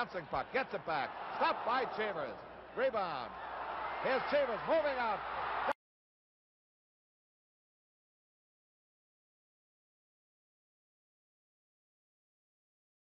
Bouncing puck, gets it back. Stopped by Chambers. Rebound. Here's Chambers moving out.